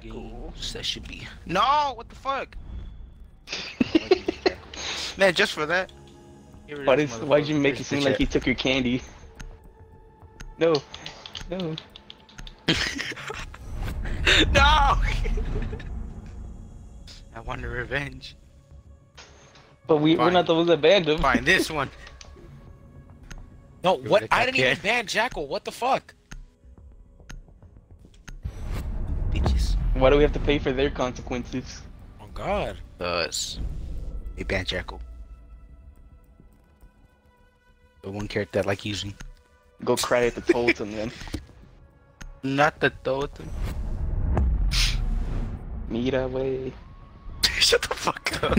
games. That should be. No, what the fuck? Man, just for that. Get Why of did this why'd you make it seem like chat? he took your candy? No, no. no! I want the revenge. But we we're not the ones that banned him. Fine, this one. No, Go what? I didn't Capcom. even ban Jackal. What the fuck? Why do we have to pay for their consequences? Oh God. Us. They banned Jackal. The one character I like using. Go cry at the totem then. Not the totem. Mira way. Shut the fuck up.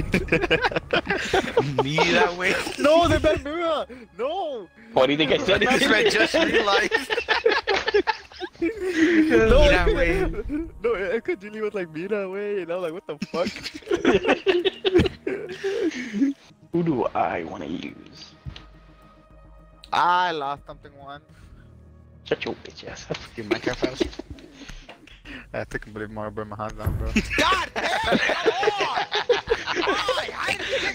Me that way. No, they banned Mira. No. Why do you think I said This man just realized. No, Me that way. No, I could really was like Mira way, and I'm like, what the fuck? Who do I want to use? Ah, I lost something one. Shut your bitch ass up. Your Minecraft house. I think I believe Mario burned my hands down, bro. God damn!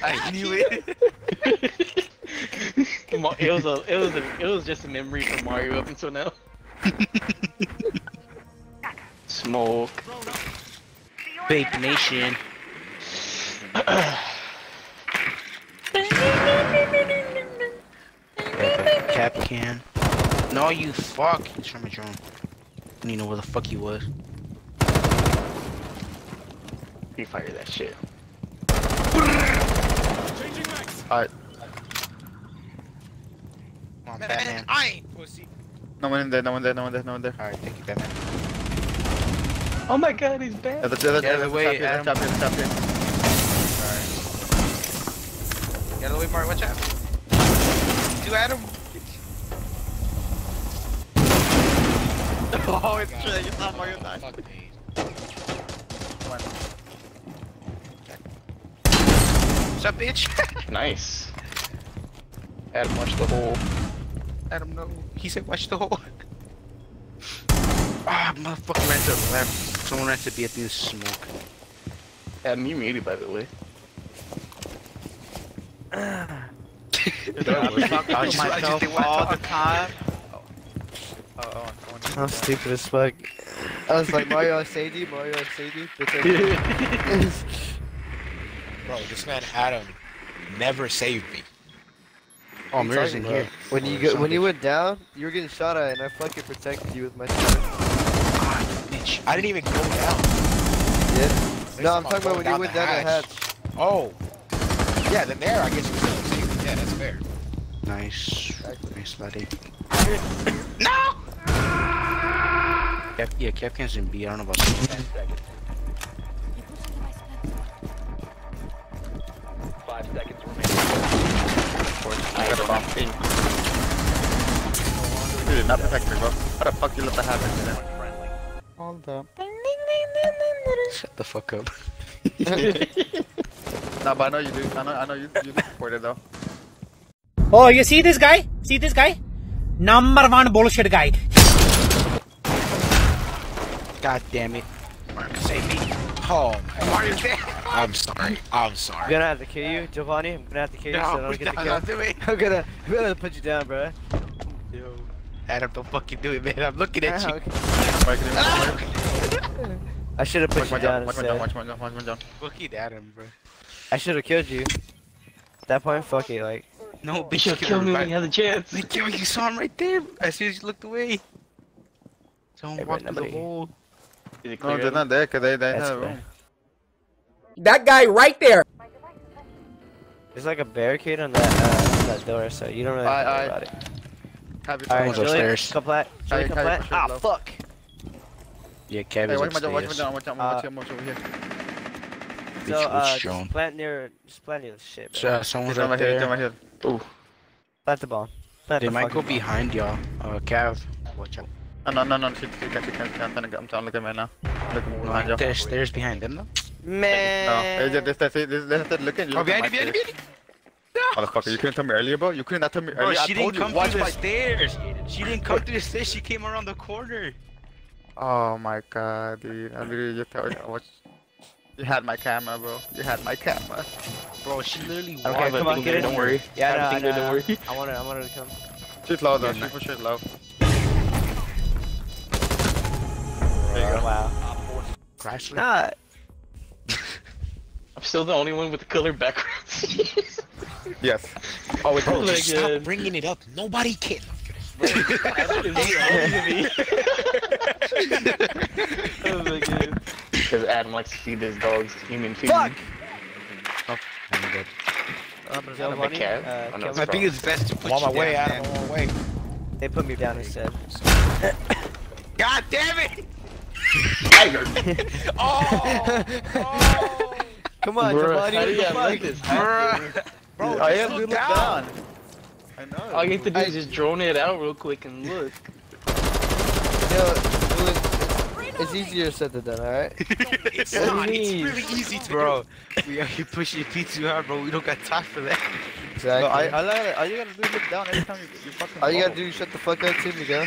I knew it. Ma- it was a, it was a, it was just a memory for Mario up until now. Smoke. Vape Nation. Cap can. No, you fuck. He's from a drone. I don't even know where the fuck he was. He fired that shit. Alright, Come on, Batman. I ain't pussy. No one in there, no one there, no one there, no one there. Alright, thank you, Batman. Oh my god, he's Yeah, bad. the, the, the, Get out of the the way, top here, the top here, the top here. Get out of the way, Mario. Watch out. You Adam. Oh, it's true, you thought Mario died. Fuck me. What's up, bitch? Nice. Adam watch the hole. Adam, no. He said, watch the hole. Ah, motherfucker ran to the left. Someone ran to be at this smoke. Adam, you muted by the way. I was talking I to I just myself didn't all the time. Oh, oh, oh, oh, I'm stupid as fuck. I was like Mario Sadie, Mario Sadie. Bro, this man Adam never saved me. Oh, Mirror's in Talking here. about- when you go, when you went down, you were getting shot at, and I fucking protected you with my sword. Ah, bitch. I didn't even go down. Yeah. No, I'm talking about when you went down the hatch. Oh. Yeah, then there I guess you still saved. Yeah, that's fair. Nice. Nice, buddy. no! Cap, yeah, Capcan's in B. I don't know about got a bomb. You did not protect me, bro. How the fuck you let that happen to them? Hold up. Shut the fuck up. No, but I know you do. I know, I know you, you do support it though. Oh, you see this guy? See this guy? Number one bullshit guy. God damn it. Save me. Oh, man. Mario's there. I'm sorry. I'm sorry. I'm gonna have to kill you, Giovanni. I'm gonna have to kill you so I don't get the no, kill. don't do it. I'm gonna, I'm gonna put you down, bro. Yo. Adam, don't fucking do it, man. I'm looking at ah, you. Mike, ah! Mike, I should have put Mike, you down, down Mike, down, instead. Mike, down, Mike, down. Looking at him, bro. I should have killed you. At that point, fuck it, like. No, You bitch, should kill me when you had the chance. Like, yo, you saw him right there. As soon as you looked away. Someone Hey, walked through the hole. Is No, they're not there, cause they, they That's have fair. room. That guy right there. There's like a barricade on that, uh, on that door, so you don't really have to worry about it. Have Alright, Someone's Julie, upstairs. come plant. Julie, Hey, come hey, plant. sure, Ah, love. fuck. Yeah, Kev Hey, is watch my down, watch my upstairs. down, watch out, Uh, watch him, watch over here. So, uh, which drone? just plant near, just plant near the shit, So, bro. uh, someone's He's on right my head, he's on my head. Plant the bomb. Plant They the might go bomb. behind y'all. Uh, Cav. Watch out. Oh, no, no, no, she, can't, she can't, she can't, I'm trying to look at right now. Look behind you. There's stairs behind them, though. Man. No, it's just, this, this, this, this, this, look at you. Oh, look at behind you, behind you, behind you. Motherfucker, you couldn't tell me earlier, bro? You couldn't not tell me Bro, earlier? she I didn't you, come watch through the stairs. She didn't come through the stairs. She came around the corner. Oh my god, dude. I literally just told you watched. You had my camera, bro. You had my camera. Bro, she literally Okay, walked come on, get it. Don't worry. Yeah, I no, think no, don't worry. I want it. I want her to come. Shoot low though. Nah. for shit low. Chrysler. Nah. I'm still the only one with the colored background. Yes. oh, it's Bro, really just stop good. bringing it up. Nobody can. Because Adam likes to feed his dogs human food. Fuck! I'm good. I'm gonna Joe a cat. uh, Oh, no, I think it's best to put I'm on my way, down, Adam. man. I'm on my way. They put me down instead. God damn it! Tiger. Oh! oh! Come on, Bruh, Giovanni, how do what you the have like this? Bruh. Bro, I just am look look down. down. I know. All you have to do is just drone it out real quick and look. Yo, it it's easier said than done, alright? It's What do you not. It's really easy to Bro, we are you pushing your feet too hard, bro. We don't got time for that. Exactly. No, I, I like, all you gotta do is look down every time you, you fucking All you fall. gotta do is shut the fuck up to me, go.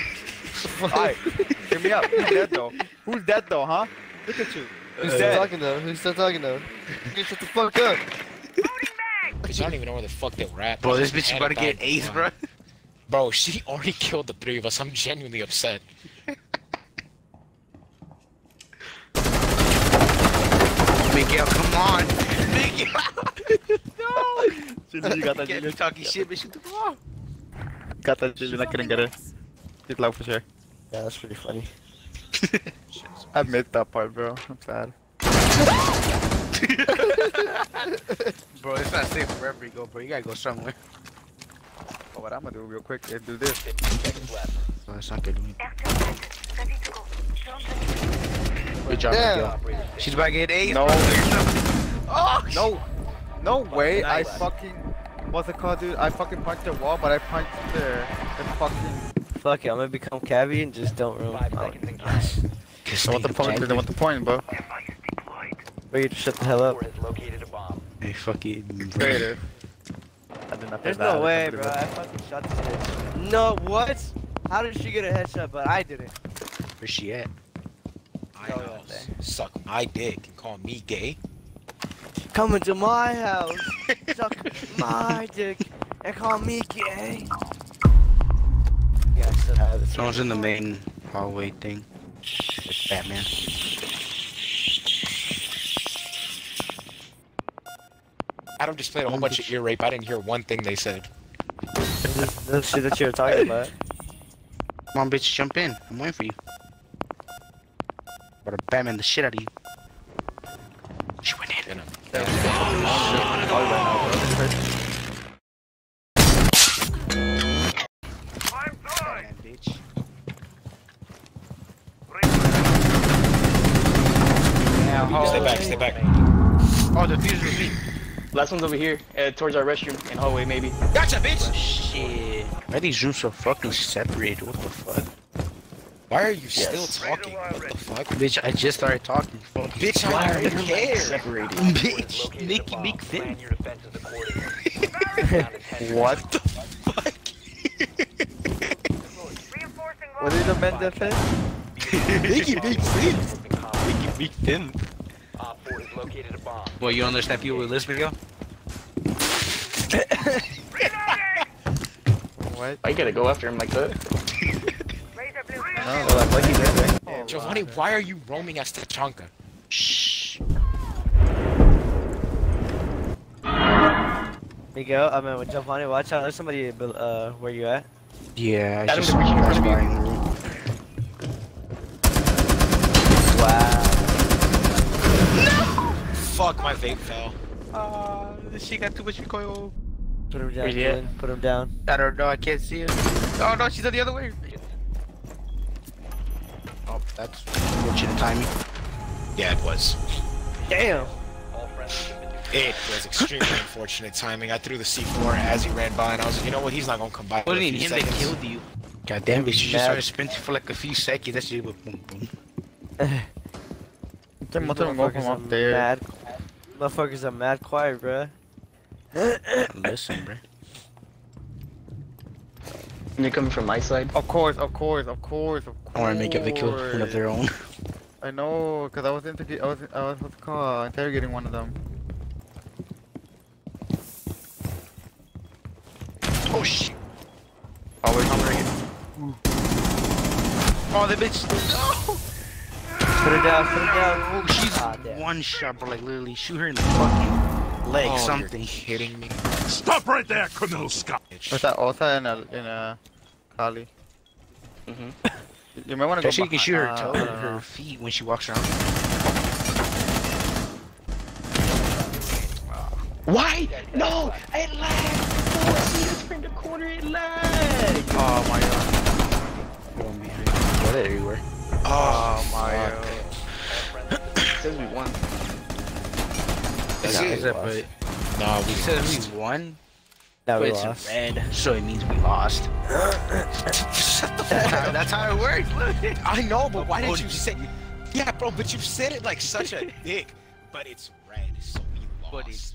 Alright, hear me out. Who's dead though? Who's dead though, huh? Look at you. Who's Who's still dead? talking though? Who's still talking though? You shut the fuck up. Cause I don't even know where the fuck they were at. Bro, this bitch is about to get bad ace, bro. Bro, she already killed the three of us. I'm genuinely upset. Miguel, come on. Miguel. no. You got that, Get me talking shit, bitch. Shoot the ball. Got that, Julian. I couldn't get it. Shoot low for sure. Yeah, that's pretty funny. I missed that part, bro. I'm sad. Bro, it's not safe wherever you go, bro. You gotta go somewhere. But what I'm gonna do real quick is do this. No, it's not good. Good job, Damn. She's about to get ace. No. Oh, No, no way. I fucking what's it called, dude? I fucking punched the wall, but I punched the the fucking. Fuck it, I'm gonna become Cavi and just don't ruin my So what the point? Then what the point, bro? Bro, you just shut the hell up. Hey, fuck it. Creative. I did not There's no way, bro. I fucking shot this bitch. No, what? How did she get a headshot, but I didn't? Where's she at? My Oh, house. Suck my dick and call me gay. Come into my house, suck my dick, and call me gay. Yeah, I still have it. Someone's in the main hallway thing. Like Batman. Adam just played a whole bunch of ear rape. I didn't hear one thing they said. This, this shit that you were talking about. Come on, bitch, jump in. I'm waiting for you. About to Batman the shit out of you. She went in. You know. Batman, Last one's over here, uh, towards our restroom and hallway maybe. Gotcha, bitch! Shit. Why are these rooms so fucking separated? What the fuck? Why are you still talking? What the fuck? Bitch, I just started talking. Fuck. Bitch, I Why don't are even you care. separated? Bitch, Nick, Nick Finn. What the fuck? What did the men defend? Nicky Big Finn. Nicky Big Finn. Well, you don't understand people with this video? What? I gotta go after him like that. Oh, like Lucky Man, right? Giovanni, why are you roaming as Tachanka? Shh. Miguel, I mean, with Giovanni, watch out. There's somebody, uh, where you at? Yeah, I Adam, just the reaching in front of you. buying the room. Wow. Fuck, my vape fell. Uh, she got too much recoil. Put him down, Where's? Julian. Put him down. I don't know, I can't see him. Oh no, she's on the other way. Oh, that's fortunate timing. Yeah, it was. Damn. It was extremely unfortunate timing. I threw the C4 as he ran by, and I was like, you know what? He's not gonna come by. What for do a you mean few him that killed you? God damn it, you just Mad. started sprinting for like a few seconds. That shit went boom boom. Them These motherfuckers go motherfuckers up are there. Mad. Motherfuckers are mad quiet, bruh. Listen, bro. And you're coming from my side. Of course, of course, of course, of course. I want to make a video one of their own. I know, cause I was interview, I was, I was what's it called, interrogating one of them. Oh shit. Oh wait, I'm ready. Oh, the bitch. No. Put her down, put her down. Oh, she's Ah, one shot, bro. Like literally, shoot her in the fucking leg, Oh, something. You're kidding me? Stop right there, criminal scum! What's that? What's that in a in a Kali? Mhm. You, you might want to go. Especially you can shoot her behind- toe, uh, her feet when she walks around. Why? No! It lagged! Oh, I see this from the corner, it lagged! Oh my god. Going behind. Got it everywhere. Oh my god. Is Yeah, it? is it, but No, we it says lost. we won, Now but we it's lost. red, so it means we lost. That's how it works. I know, but why didn't you say? Yeah, bro, but you said it like such a dick. But it's red, so we lost. But it's